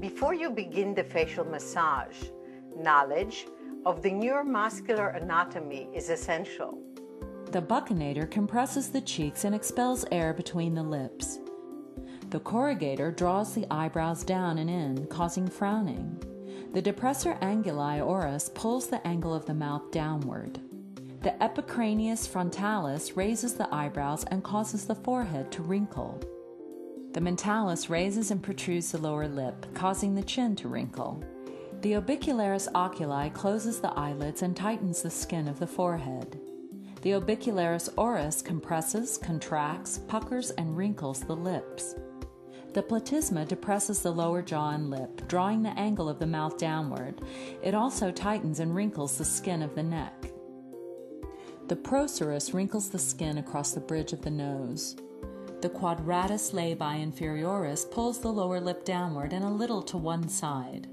Before you begin the facial massage, knowledge of the neuromuscular anatomy is essential. The buccinator compresses the cheeks and expels air between the lips. The corrugator draws the eyebrows down and in, causing frowning. The depressor anguli oris pulls the angle of the mouth downward. The epicranius frontalis raises the eyebrows and causes the forehead to wrinkle. The mentalis raises and protrudes the lower lip, causing the chin to wrinkle. The orbicularis oculi closes the eyelids and tightens the skin of the forehead. The orbicularis oris compresses, contracts, puckers, and wrinkles the lips. The platysma depresses the lower jaw and lip, drawing the angle of the mouth downward. It also tightens and wrinkles the skin of the neck. The procerus wrinkles the skin across the bridge of the nose. The quadratus labii inferioris pulls the lower lip downward and a little to one side.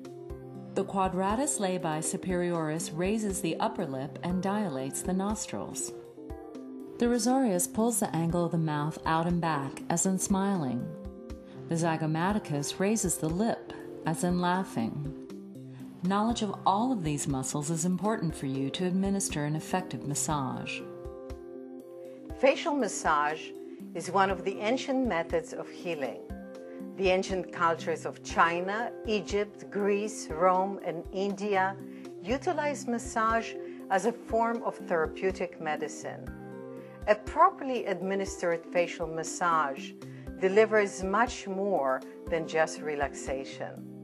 The quadratus labii superioris raises the upper lip and dilates the nostrils. The risorius pulls the angle of the mouth out and back, as in smiling. The zygomaticus raises the lip, as in laughing. Knowledge of all of these muscles is important for you to administer an effective massage. Facial massage is one of the ancient methods of healing. The ancient cultures of China, Egypt, Greece, Rome, and India utilized massage as a form of therapeutic medicine. A properly administered facial massage delivers much more than just relaxation.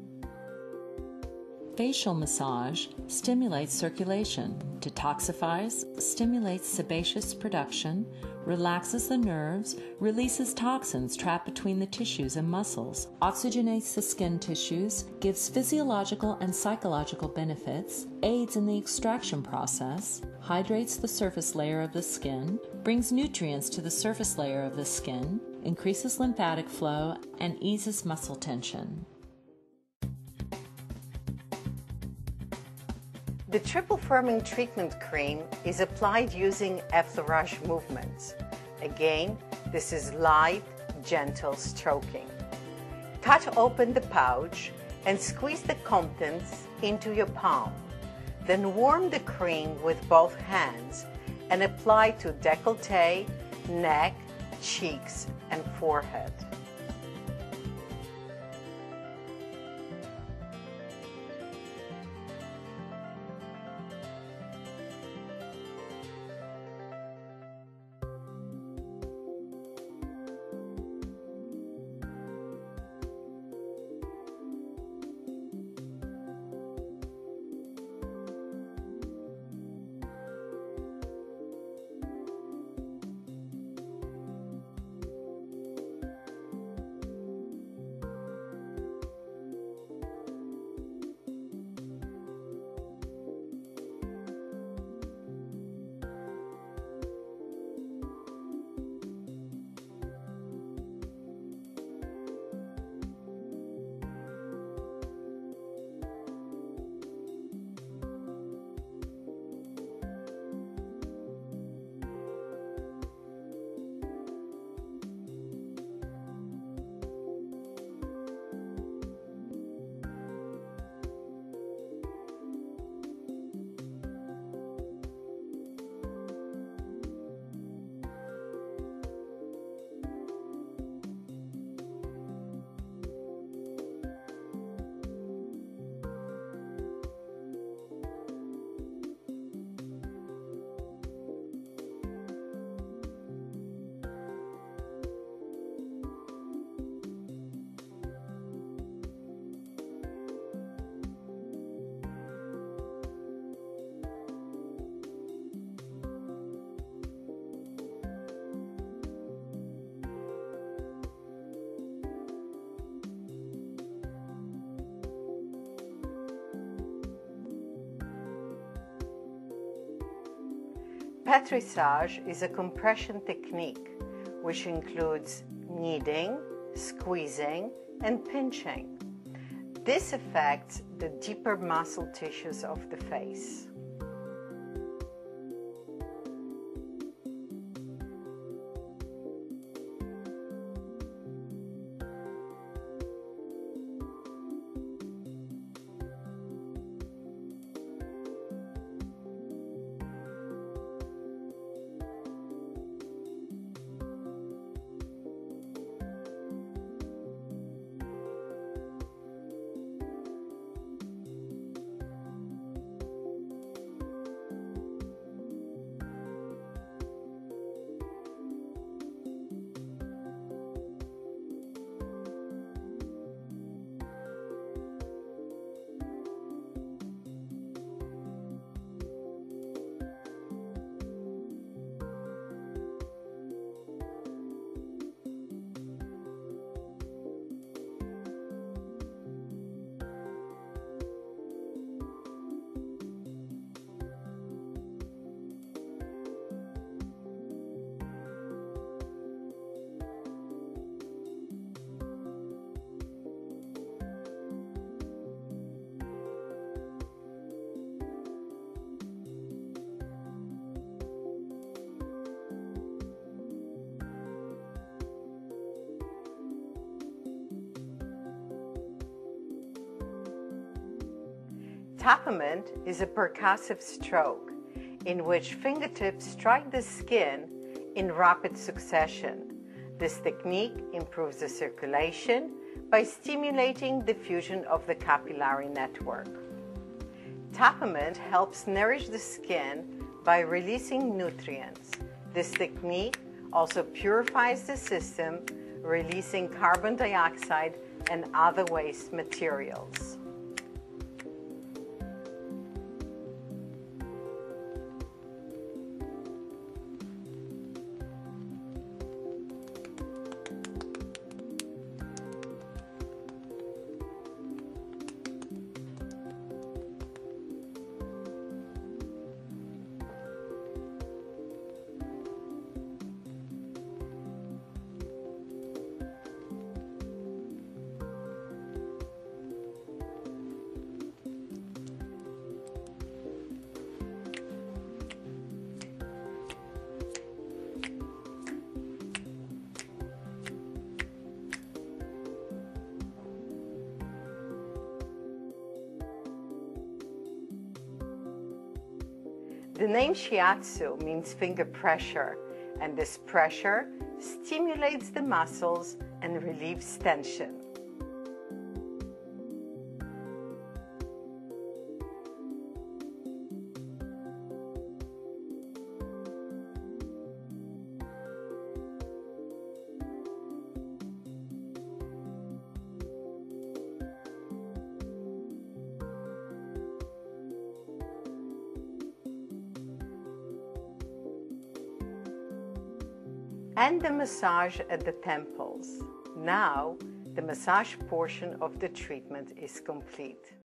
Facial massage stimulates circulation, detoxifies, stimulates sebaceous production, relaxes the nerves, releases toxins trapped between the tissues and muscles, oxygenates the skin tissues, gives physiological and psychological benefits, aids in the extraction process, hydrates the surface layer of the skin, brings nutrients to the surface layer of the skin, increases lymphatic flow, and eases muscle tension. The triple firming treatment cream is applied using effleurage movements. Again, this is light, gentle stroking. Cut open the pouch and squeeze the contents into your palm. Then warm the cream with both hands and apply to décolleté, neck, cheeks, and forehead. Petrissage is a compression technique which includes kneading, squeezing, and pinching. This affects the deeper muscle tissues of the face. Tapotement is a percussive stroke in which fingertips strike the skin in rapid succession. This technique improves the circulation by stimulating diffusion of the capillary network. Tapotement helps nourish the skin by releasing nutrients. This technique also purifies the system, releasing carbon dioxide and other waste materials. The name shiatsu means finger pressure, and this pressure stimulates the muscles and relieves tension. And the massage at the temples. Now, the massage portion of the treatment is complete.